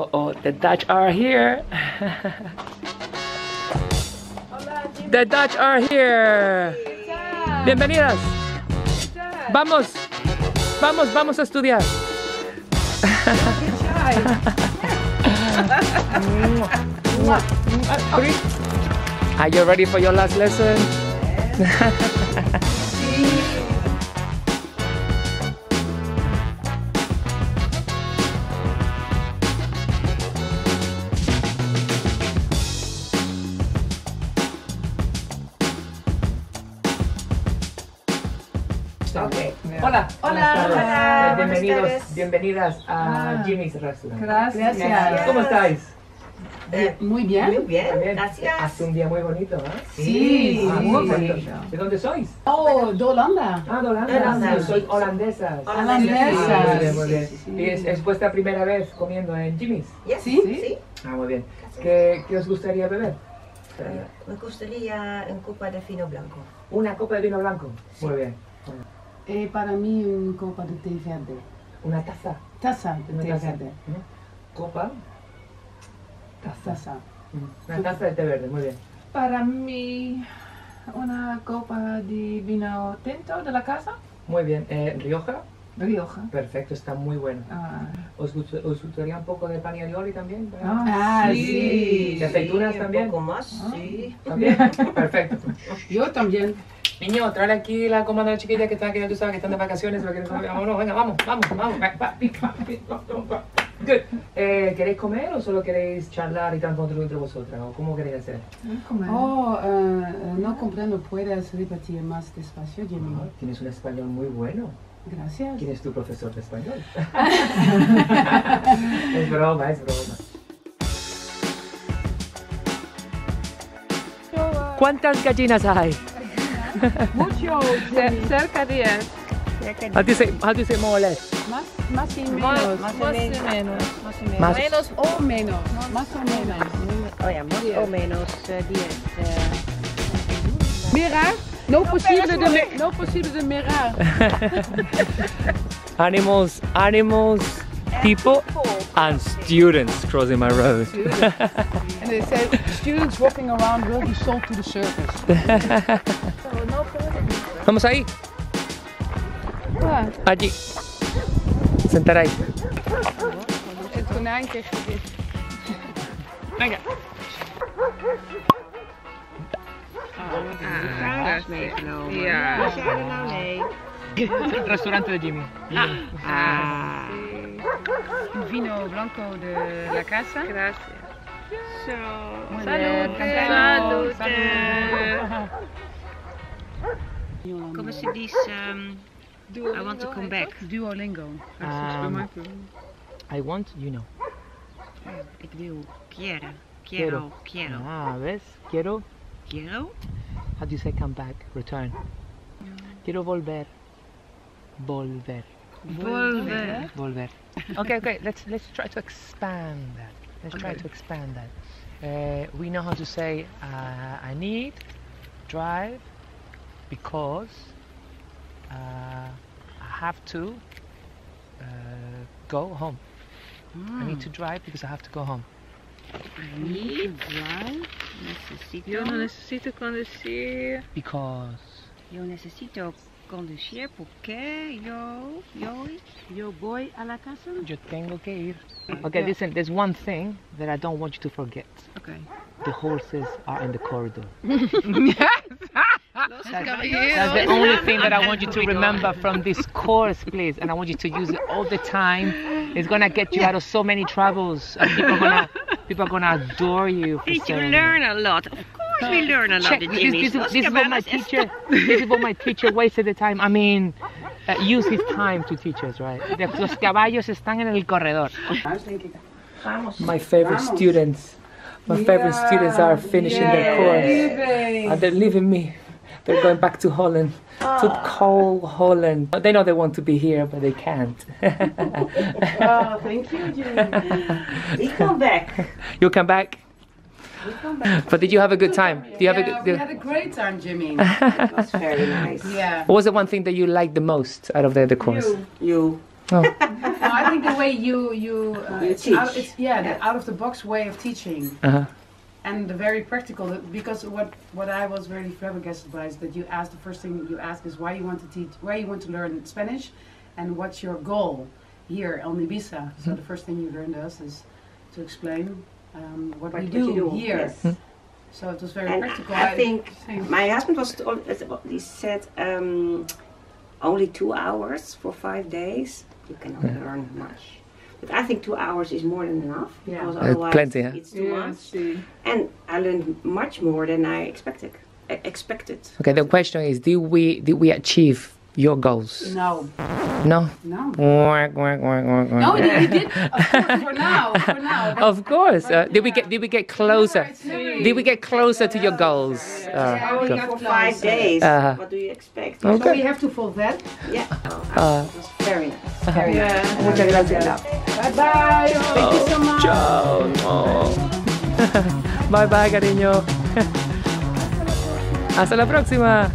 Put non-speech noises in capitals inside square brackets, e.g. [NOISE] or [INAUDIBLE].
Oh, the Dutch are here. [LAUGHS] the Dutch are here. Bienvenidas. Vamos, vamos, vamos a estudiar. [LAUGHS] Are you ready for your last lesson? [LAUGHS] Ok. Hola. Hola. Bienvenidos, bienvenidas a Ah. Jimmy's Restaurant. Gracias. Gracias. ¿Cómo estáis? Eh, Muy bien. Muy bien, También. gracias. Hace un día muy bonito, ¿eh? Sí, Ah, sí. muy bonito. ¿De dónde sois? Oh, de Holanda. Ah, de Holanda. De Holanda. Yo soy holandesas. Holandesas. Ah, muy bien, muy bien. Sí, sí. ¿Y es, es vuestra primera vez comiendo en Jimmy's? Sí. sí. Ah, muy bien. ¿Qué, qué os gustaría beber? Eh, me gustaría un copa de vino blanco. Una copa de vino blanco. Muy bien. Eh, para mí, un copa de té verde. Una taza. Taza de Una té taza. verde. Copa. Taza. Taza. Una taza de té verde, muy bien. Para mí, una copa de vino tinto de la casa. Muy bien. Eh, Rioja. Rioja. Perfecto, está muy bueno. Ah, ¿Os, os gustaría un poco de pan y aioli también? Ah, ¿Y sí. aceitunas Sí, también? Un poco más, sí. ¿También? Perfecto. Yo también. Niño, trae aquí la comanda de la chiquilla que están aquí, ya tú sabes que están de vacaciones. Vámonos, venga, vamos, vamos, vamos. Good. Eh, ¿Queréis comer o solo queréis charlar y tanto entre vosotras? ¿O cómo queréis hacer? comer. Oh, eh, no comprendo. ¿Puedes repetir más despacio, Jimmy? Ah, Tienes un español muy bueno. Gracias. ¿Quién es tu profesor de español? [LAUGHS] es broma, es broma. ¿Cuántas gallinas hay? Mucho. cerca de 10. How do you say, how do you say more or less? Más, más y Más, menos. más menos. Más o menos. Más. Menos o menos. Más o menos. Oye, más o menos eh, 10. eh. Mira, no posible de, no posible de mirar. Animals, [LAUGHS] animals, people, and students crossing my road. And they say students walking around will be sold to the circus. [LAUGHS] Vamos ahí, allí. Sentar ahí. Het konijn kreeg dit. Venga. Camera's meegenomen. Ja. Was jij er nou mee? Restaurante de Jimmy. Ah. Vino blanco de la casa. Gracias. Zo. Salud. Salud. Salud. Como se dice, um, I want to come back. Duolingo. Um, I want, you know. Ik wil quiero. Quiero. Quiero. Ah, ¿ves? Quiero, Quiero. how do you say come back, return? Quiero volver. Volver. Volver. Volver. Okay, okay. Let's let's try to expand that. Let's try to expand that. Uh, we know how to say uh, I need drive because uh, I have to uh, go home. I need to drive because I have to go home. Niet. Necesito. Yo no necesito conducir. Because Yo necesito conducir porque yo, yo, yo voy a la casa. yo tengo que ir. Okay, listen. There's one thing that I don't want you to forget. Okay. The horses are in the corridor. [LAUGHS] Los That's the only thing that I want you to remember from this course, please. And I want you to use it all the time. It's gonna get you out of so many troubles. And people are gonna people are gonna adore you for Did you saying learn a lot? Of course we learn a lot Check. at This, this, [LAUGHS] this is what my teacher. This is what my teacher wasted the time. I mean, uh, use his time to teach us, right? The- Los caballos están en el corredor. My favorite students. My favorite students are finishing their course. And they're leaving me. They're going back to Holland, to cold Holland. They know they want to be here, but they can't. Oh, thank you, Jimmy. [LAUGHS] We come back. you come back. But did you have a good time? Do you have a Yeah, good? we had a great time, Jimmy. [LAUGHS] It was very nice. Yeah. What was the one thing that you liked the most out of the, the course? You. You. [LAUGHS] No, I think the way you you, uh, You it's out, teach. it's yeah, the out of the box way of teaching Uh-huh. and the very practical. Because what what I was really flabbergasted by is that you ask the first thing you ask is why you want to teach, why you want to learn Spanish, and what's your goal here on Ibiza. So the first thing you learned us is to explain um, what, What we do, you do, here. yes. So it was very And practical. I think think- my husband was told, he said um, only two hours for five days. You cannot learn much. But I think two hours is more than enough. Yeah. Because Uh, plenty, huh? it's too Yeah, much. see. And I learned much more than I expected. Expected. Okay, the question is, did we did we achieve your goals? No, No. no. No, quack. you did. [LAUGHS] Of course, for now, for now. but- [LAUGHS] Of course. Uh, But did we get did we get closer? Never- Did we get closer to your goals? Uh, Yeah, we go- got For five days. Uh-huh. What do you expect? Okay. So we have to fold that. Yeah. Uh, it was very nice. Very Yeah. Muchas gracias. Bye bye. Thank you so much. [LAUGHS] Chao. Oh. bye bye, cariño. Hasta la próxima.